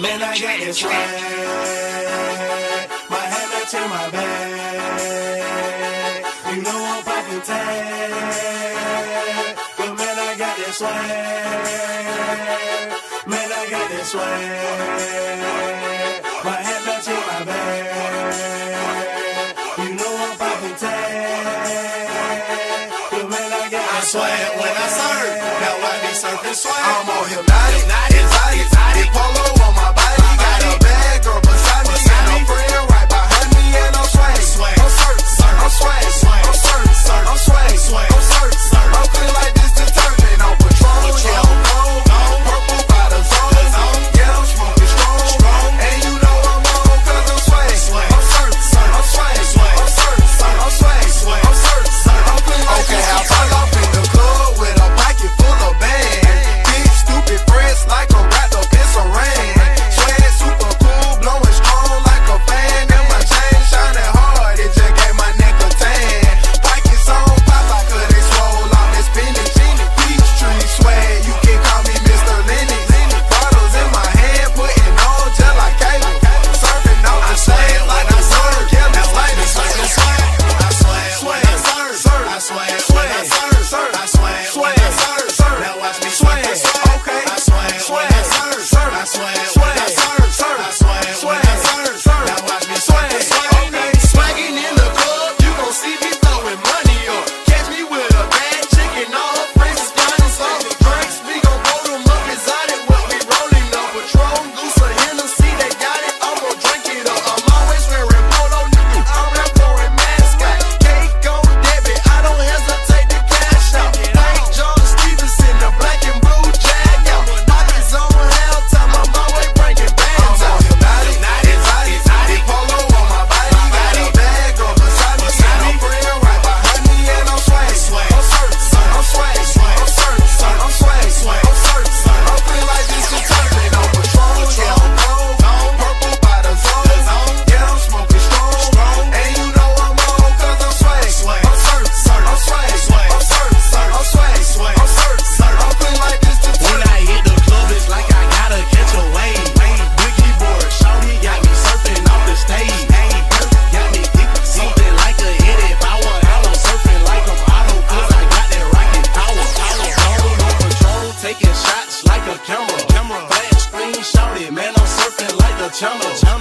Man, I got this swag. My hat matching my bag. You know I'm popping tag. But man, I got this swag. Man, I got this swag. My hat matching my bag. You know I'm popping tag. But man, I got I swag when I serve. Now I be surfing swag. I'm on hypnotic, exotic, exotic, polo chumbo.